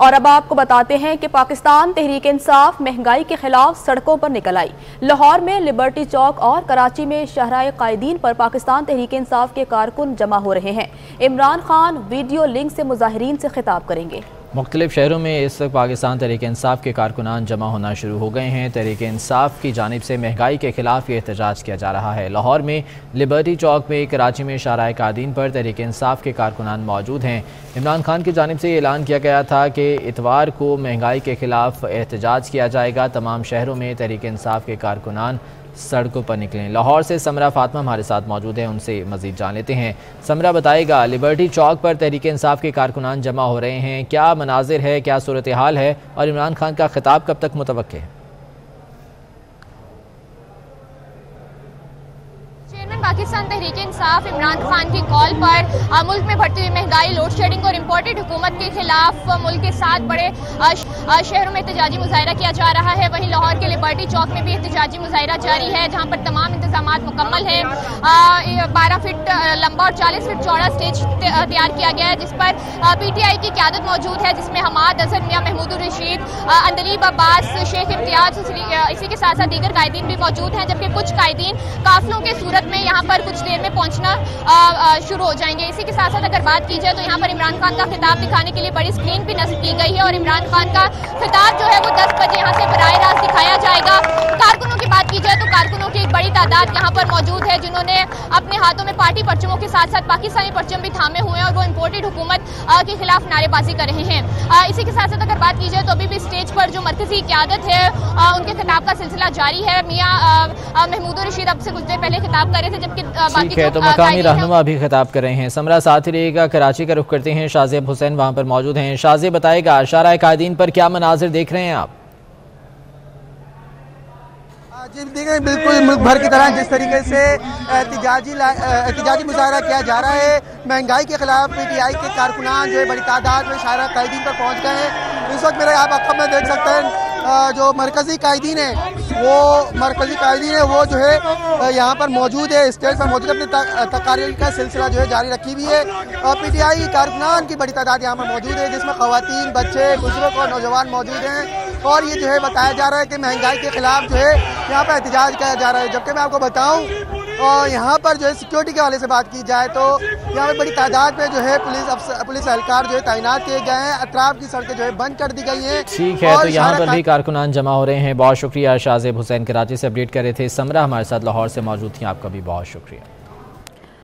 और अब आपको बताते हैं कि पाकिस्तान तहरीक इंसाफ, महँगाई के खिलाफ सड़कों पर निकल आई। लाहौर में लिबर्टी चौक और कराची में शहरा कायदीन पर पाकिस्तान तहरीक इंसाफ के कारकुन जमा हो रहे हैं। इमरान खान वीडियो लिंक से मुजाहरीन से खिताब करेंगे। मुख्तलिफ़ शहरों में इस वक्त पाकिस्तान तहरीक इंसाफ के कारकुनान जमा होना शुरू हो गए हैं। तहरीक इंसाफ की जानब से महँगाई के खिलाफ ये एहतजाज किया जा रहा है। लाहौर में लिबर्टी चौक में कराची में शारा कादीन पर तहरीक इंसाफ के कारकुनान मौजूद हैं। इमरान खान की जानब से ऐलान किया गया था कि इतवार को महँगाई के खिलाफ एहतजाज किया जाएगा। तमाम शहरों में तहरीक इंसाफ के कारकुनान सड़कों पर निकलें। लाहौर से समरा फातमा हमारे साथ मौजूद हैं, उनसे मजीद जान लेते हैं। समरा बताएगा, लिबर्टी चौक पर तहरीक इंसाफ के कारकुनान जमा हो रहे हैं। क्या मनाजिर है, क्या सूरत हाल है? और इमरान खान का खिताब कब तक मुतव है? पाकिस्तान तहरीक इंसाफ, इमरान खान की कॉल पर मुल्क में बढ़ती हुई महँगाई लोड शेडिंग और इम्पोर्टेड हुकूमत के खिलाफ मुल्क के साथ बड़े शहरों में एहतजाजी मुजाहरा किया जा रहा है। वहीं लाहौर के लिबर्टी चौक में भी एहतजाजी मुजाहरा जारी है, जहाँ पर तमाम इंतज़ाम मुकम्मल है। बारह फिट लंबा और चालीस फिट चौड़ा स्टेज तैयार किया गया है, जिस पर पी टी आई की क्यादत मौजूद है, जिसमें हमाद अजहर मियाँ महमूद रशीद अंदलीब अब्बास, शेख इम्तियाज़ इसी के साथ साथ दीगर कायदीन भी मौजूद हैं, जबकि कुछ कायदीन काफिलों के सूरत में यहाँ पर कुछ देर में पहुँचना शुरू हो जाएँगे। इसी के साथ साथ अगर बात की जाए तो यहाँ पर इमरान खान का खिताब दिखाने के लिए बड़ी स्क्रीन भी नस्ब की गई है और इमरान खान का खिताब जो है वो दस बजे यहाँ से बर तादाद यहाँ पर मौजूद है जिन्होंने अपने हाथों में पार्टी परचमों के साथ साथ पाकिस्तानी परचम भी थामे हुए हैं और वो इम्पोर्टेड हुकूमत के खिलाफ नारेबाजी कर रहे हैं। इसी के साथ साथ अगर बात की जाए तो अभी भी स्टेज पर जो मरकजी क्यादत है उनके खिताब का सिलसिला जारी है। मियाँ महमूद रशीद अब से कुछ देर पहले खिताब कर रहे थे जबकि ठीक है तो मकामी रहनुमा भी खिताब कर रहे हैं। समरा साथ रहेगा कराची का रुख करते हैं शाजेब हुसैन वहाँ पर मौजूद हैं। शाजेब बताएगा शारा कायदीन पर क्या मनाजिर देख रहे हैं आप? जी, देखिए, बिल्कुल मुल्क भर की तरह जिस तरीके से एहतजाजी एहतजाजी मुजाहरा किया जा रहा है, महँगाई के खिलाफ पी टी आई के कारकुनान जो है, बड़ी तादाद में शारा कैदी पर पहुँच गए हैं। इस वक्त मेरे आप अखब में देख सकते हैं जो मरकज़ी कायदीन है, वो मरकज़ी कायदीन है, वो जो है यहाँ पर मौजूद है, स्टेज पर मौजूद अपनी तकारी का सिलसिला जो है जारी रखी हुई है। पी टी आई कारकुनान की बड़ी तादाद यहाँ पर मौजूद है, जिसमें खातन बच्चे, बुज़ुर्ग और नौजवान मौजूद हैं। और ये जो है बताया जा रहा है कि महँगाई के खिलाफ जो है, यहाँ पर एहतजाज किया जा रहा है। जबकि मैं आपको बताऊँ और यहाँ पर जो है सिक्योरिटी के हवाले से बात की जाए तो यहाँ पर बड़ी तादाद में जो है पुलिस पुलिस एहलकार जो है तैनात किए गए हैं। अतराब की सड़कें जो है बंद कर दी गई है। ठीक है तो यहाँ पर भी कारकुनान जमा हो रहे हैं। बहुत शुक्रिया शाहजेब हुसैन कराची से अपडेट कर रहे थे। समरा हमारे साथ लाहौर से मौजूद थी। आपका भी बहुत शुक्रिया।